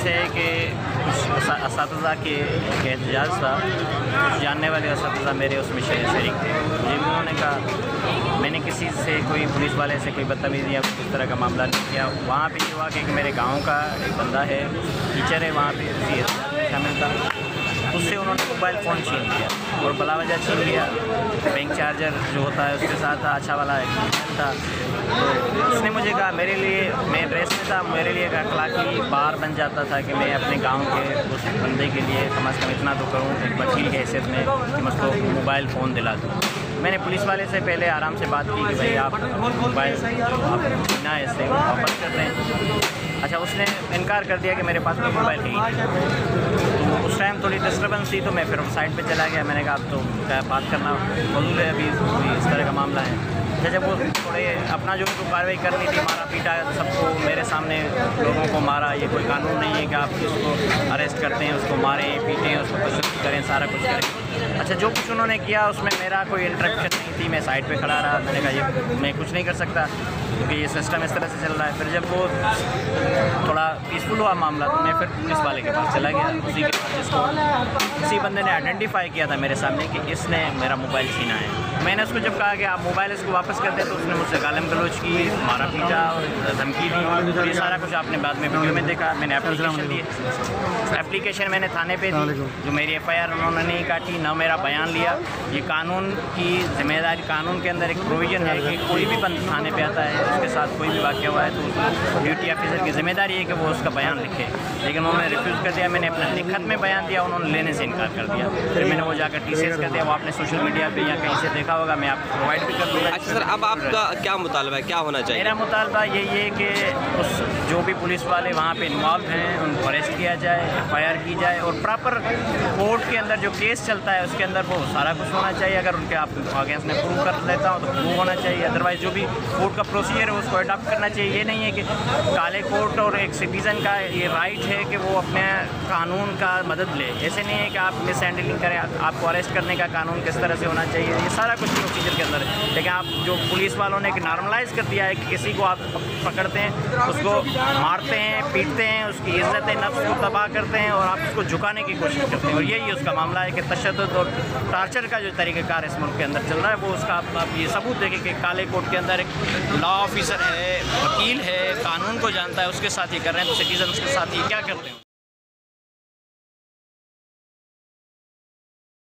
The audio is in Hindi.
बस है कि इस के एहतजाज था जानने वाले इस मेरे उसमें शरीक थे मुझे उन्होंने कहा, मैंने किसी से कोई पुलिस वाले से कोई बदतमीज़ी या इस तरह का मामला नहीं किया। वहाँ पे ये हुआ कि मेरे गाँव का एक बंदा है, टीचर है, वहाँ पे उसी शामिल था। उससे उन्होंने मोबाइल फ़ोन छीन लिया और बला वजह छीन लिया। बैंक चार्जर जो होता है उसके साथ अच्छा वाला था। तो मुझे कहा, मेरे लिए, मैं ड्रेस में था, मेरे लिए एक अखलाकी बार बन जाता था कि मैं अपने गाँव के उस बंदे के लिए कम अज़ कम इतना तो करूँ, एक वकील की हैसियत में कि मैं उसको मोबाइल फ़ोन दिला दूँ. मैंने पुलिस वाले से पहले आराम से बात की कि भाई, आप मोबाइल आप बिना ऐसे वापस कर रहे हैं। अच्छा उसने इनकार कर दिया कि मेरे पास कोई मोबाइल नहीं। डिस्टर्बेंस थी तो मैं फिर साइड पे चला गया। मैंने कहा आप तो बात करना है अभी इस तरह का मामला है। अच्छा जब वो थोड़े अपना जो उनको कार्रवाई करनी थी, मारा पीटा सबको, मेरे सामने लोगों को मारा, ये कोई कानून नहीं है कि आप उसको अरेस्ट करते हैं, उसको मारें, पीटें, उसको करें, सारा कुछ करें। अच्छा जो कुछ उन्होंने किया, उसमें मेरा कोई इंटरेक्शन नहीं थी। मैं साइड पे खड़ा रहा, मैंने कहा, ये मैं कुछ नहीं कर सकता, क्योंकि ये सिस्टम इस तरह से चल रहा है। फिर जब वो थोड़ा पीसफुल हुआ मामला तो मैं फिर पुलिस वाले के पास चला गया। उसी के पास जिसको उसी बंदे ने आइडेंटिफाई किया था मेरे सामने कि इसने मेरा मोबाइल छीना है। मैंने उसको जब कहा कि आप मोबाइल इसको वापस कर दें तो उसने मुझसे गालम गलोच की मारा पीटा धमकी दी तो ये सारा कुछ आपने बाद में वीडियो में देखा मैंने एप्लीकेशन दी एप्लीकेशन मैंने थाने पे दी जो मेरी एफआईआर उन्होंने नहीं काटी ना मेरा बयान लिया। ये कानून की ज़िम्मेदारी कानून के अंदर एक प्रोविज़न है कि कोई भी बंद थाने पर आता है उसके साथ कोई भी वाक्य हुआ है तो उसको ड्यूटी ऑफिसर की ज़िम्मेदारी है कि वो उसका बयान लिखे। लेकिन उन्होंने रिफ्यूज़ कर दिया मैंने अपने लिखत में बयान दिया उन्होंने लेने से इनकार कर दिया। फिर मैंने वो जाकर टी कर दिया वो आपने सोशल मीडिया पर या कहीं से देखा देखा होगा मैं आपको प्रोवाइड भी कर दूँगा। अच्छा सर अब आपका क्या मुतालबा है? क्या होना चाहिए? मेरा मुतालबा यही है कि उस जो भी पुलिस वाले वहाँ पे इन्वॉल्व हैं उनको अरेस्ट किया जाए एफ़ की जाए और प्रॉपर कोर्ट के अंदर जो केस चलता है उसके अंदर वो सारा कुछ होना चाहिए। अगर उनके आप अगेंस्ट में प्रूव कर लेता हूँ तो प्रूव होना चाहिए। अदरवाइज़ जो भी कोर्ट का प्रोसीजर है उसको अडॉप्ट करना चाहिए। ये नहीं है कि काले कोर्ट और एक सिटीज़न का ये राइट है कि वो अपने कानून का मदद ले। ऐसे नहीं है कि आप मिस हैंडलिंग करें आपको अरेस्ट करने का कानून किस तरह से होना चाहिए। ये सारा कुछ प्रोसीजर के अंदर लेकिन आप जो पुलिस वालों ने एक नॉर्मलाइज कर दिया है कि किसी को आप पकड़ते हैं, उसको मारते हैं, पीटते हैं, उसकी इज़्ज़त, नफ्स को तबाह करते हैं और आप उसको झुकाने की कोशिश करते हैं। और यही उसका मामला है कि तशद और टार्चर का जो तरीक़ेकार इस मुल्क के अंदर चल रहा है, वो उसका आप ये सबूत देखें कि काले कोर्ट के अंदर एक लॉ ऑफिसर है, वकील है, कानून को जानता है, उसके साथ ही कर रहे हैं तो सिटीजन उसके साथ ही क्या करते हैं?